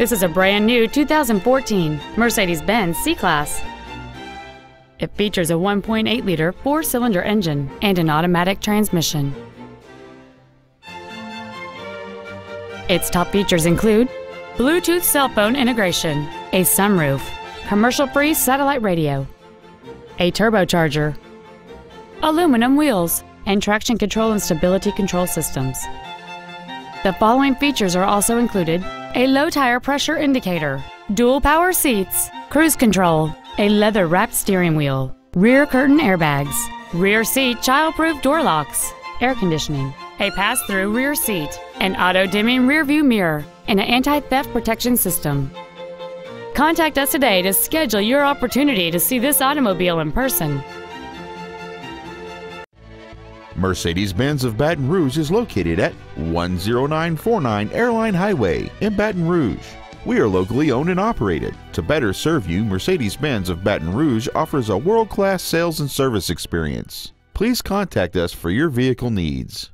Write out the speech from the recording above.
This is a brand new 2014 Mercedes-Benz C-Class. It features a 1.8-liter four-cylinder engine and an automatic transmission. Its top features include Bluetooth cell phone integration, a sunroof, commercial-free satellite radio, a turbocharger, aluminum wheels, and traction control and stability control systems. The following features are also included a low tire pressure indicator, dual power seats, cruise control, a leather wrapped steering wheel, rear curtain airbags, rear seat child-proof door locks, air conditioning, a pass-through rear seat, an auto-dimming rear view mirror, and an anti-theft protection system. Contact us today to schedule your opportunity to see this automobile in person. Mercedes-Benz of Baton Rouge is located at 10949 Airline Highway in Baton Rouge. We are locally owned and operated. To better serve you, Mercedes-Benz of Baton Rouge offers a world-class sales and service experience. Please contact us for your vehicle needs.